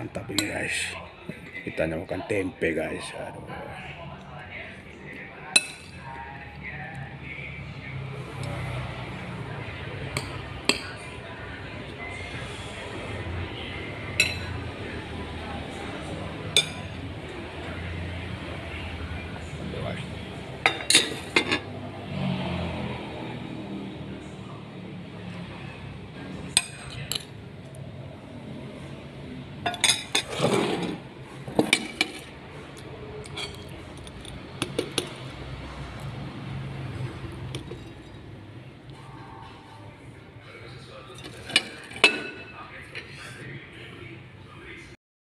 ang tabi guys. Kita nyo kang tempe guys. Ano?